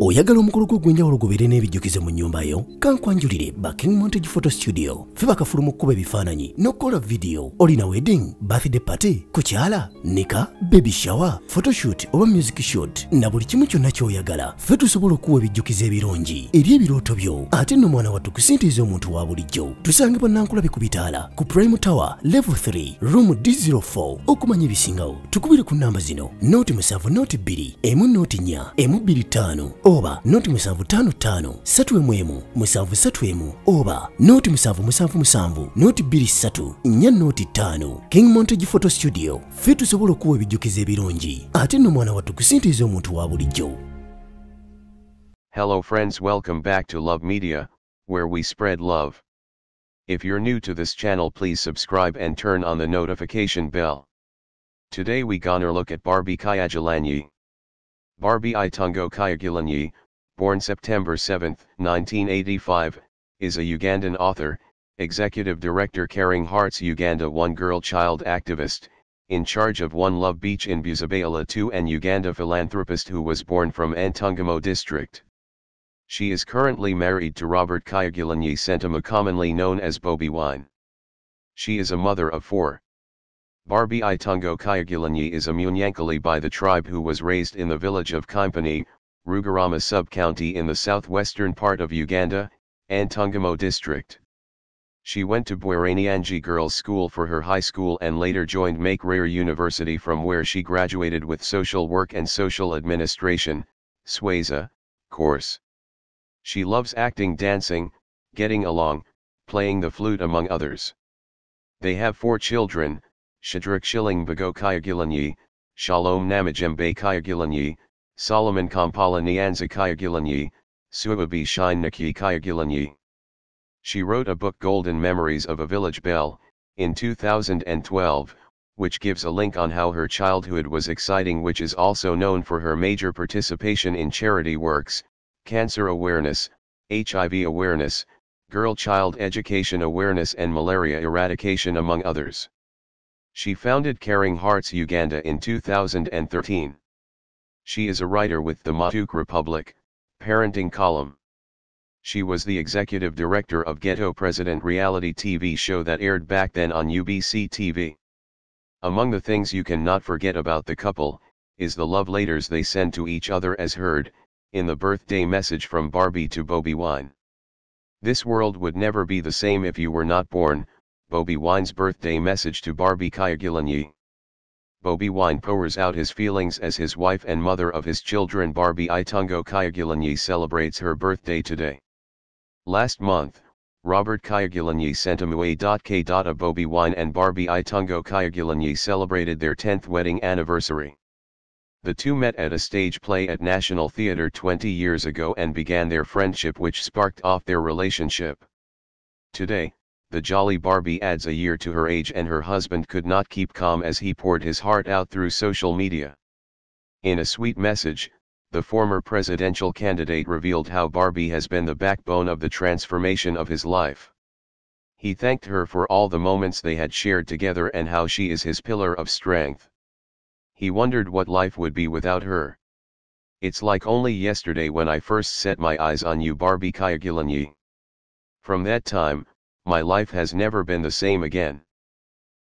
oyagala omukolo gwo ogw'enjawulo gubeere n'ebijjukize mu nnyumba yo? Kankwanjulire ba king montage photo studio. Fe bakafuluma okkuba ebifaananyi n'okukola vidiyo olina wedding birthday party kukyala nika baby shower photoshoot oba music shoot. Na buli kimu kyonna ky'oyagala fe tusobola okuwa ebijjukizo ebirungi. Eri ebirooto byo. Ate nno mwana wattu kusintiiza omuntu wa bulijjo. Tusange bannankulabe ku bitaala. Ku prime tower level 3 room d04 okumanya ebisingawo tukubire ku namba zino. Noti musanvu noti bbiri emu noti nnya emu bbiri ttaano oba noti musanvu ttaano ttaano ssatu emu emu musanvu ssatu emu oba noti musanvu musanvu musanvu noti bbiri ssatu nnya noti ttaano king montage photo studio fe tusobola okuwa ebijjukizo ebirungi ate nno mwana wattu kusintiiza omuntu wa bulijjo Hello friends welcome back to Love Media, where we spread love. If you're new to this channel please subscribe and turn on the notification bell. Today we gonna look at Barbie Kyagulanyi. Barbie Itungo Kyagulanyi, born September 7, 1985, is a Ugandan author, executive director Caring Hearts Uganda One Girl Child activist, in charge of One Love Beach in Busabala 2 and Uganda philanthropist who was born from Ntungamo district. She is currently married to Robert Kyagulanyi Ssentamu commonly known as Bobby Wine. She is a mother of four. Barbie Itungo Kyagulanyi is a Munyankali by the tribe who was raised in the village of Kimpani, Rugarama sub-county in the southwestern part of Uganda, Ntungamo district. She went to Bweranyangi Girls' School for her high school and later joined Makerere University from where she graduated with Social Work and Social Administration, SWASA, course. She loves acting dancing, getting along, playing the flute among others. They have four children, Shadrik Shilling Bago Kyagulanyi, Shalom Namajembe Kyagulanyi, Solomon Kampala Nyanza Kyagulanyi, Suubi Shine Naki Kyagulanyi. She wrote a book Golden Memories of a Village Belle, in 2012, which gives a link on how her childhood was exciting which is also known for her major participation in charity works, cancer awareness, HIV awareness, girl-child education awareness and malaria eradication among others. She founded Caring Hearts Uganda in 2013. She is a writer with the Matuk Republic, parenting column. She was the executive director of Ghetto President reality TV show that aired back then on UBC TV. Among the things you cannot forget about the couple, is the love letters they send to each other as heard, in the birthday message from Barbie to Bobby Wine. This world would never be the same if you were not born, Bobby Wine's birthday message to Barbie Kyagulanyi. Bobby Wine pours out his feelings as his wife and mother of his children Barbie Itungo Kyagulanyi celebrates her birthday today. Last month, Robert Kyagulanyi sent K. A Bobby Wine and Barbie Itungo Kyagulanyi celebrated their 10th wedding anniversary. The two met at a stage play at National Theatre 20 years ago and began their friendship which sparked off their relationship. Today, the jolly Barbie adds a year to her age and her husband could not keep calm as he poured his heart out through social media. In a sweet message, the former presidential candidate revealed how Barbie has been the backbone of the transformation of his life. He thanked her for all the moments they had shared together and how she is his pillar of strength. He wondered what life would be without her. It's like only yesterday when I first set my eyes on you Barbie Kyagulanyi. From that time, my life has never been the same again.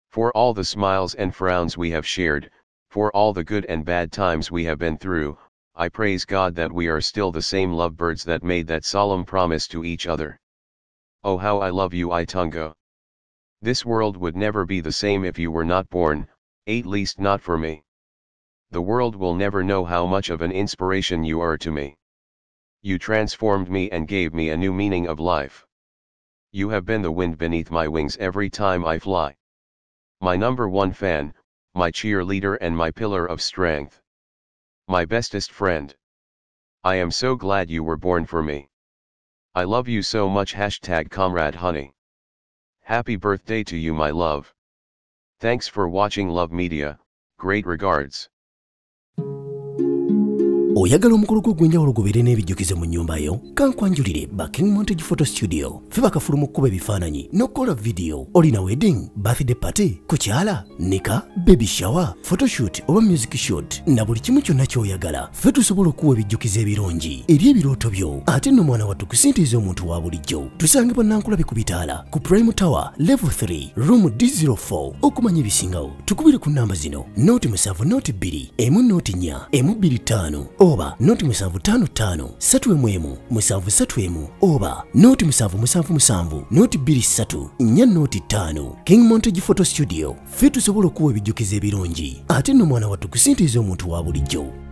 For all the smiles and frowns we have shared, for all the good and bad times we have been through, I praise God that we are still the same lovebirds that made that solemn promise to each other. Oh how I love you Itungo. This world would never be the same if you were not born, at least not for me. The world will never know how much of an inspiration you are to me. You transformed me and gave me a new meaning of life. You have been the wind beneath my wings every time I fly. My number one fan, my cheerleader and my pillar of strength. My bestest friend. I am so glad you were born for me. I love you so much hashtag comrade honey. Happy birthday to you my love. Thanks for watching Love Media, great regards. Oyagala omukolo gwo ogw'enjawulo gubeere n'ebijjukizo mu nnyumba yo kankwanjulire ba king montage photo studio. Fe bakafulu mu kkuba ebifaananyi n'okukola vidiyo olina wedding birthday party kukyala nika baby shower photoshoot oba music shoot na buli kimu kyonna ky'oyagala. Fe tusobola okuwa ebijjukizo ebirungi eri ebirooto byo ate nno mwana wattu kusintiiza omuntu wa bulijjo. Tusange bannankulabe ku bitaala ku prime tower level 3 room d04 okumanya ebisingawo tukubire ku namba zino noti 7 noti 2 emu noti 4 emu bbiri ttaano oba noti 755 3m 731 oba noti 777 noti 23 nnya noti 5 king montage photo studio ffe tusobola okuwa ebijjukizo ebirungi ate nno mwana wattu kusintiiza omuntu wa bulijjo.